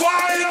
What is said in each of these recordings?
Are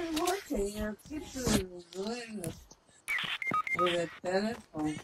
not working? Your picture is doing this with a telephone.